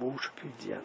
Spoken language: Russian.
bouge plus Diane.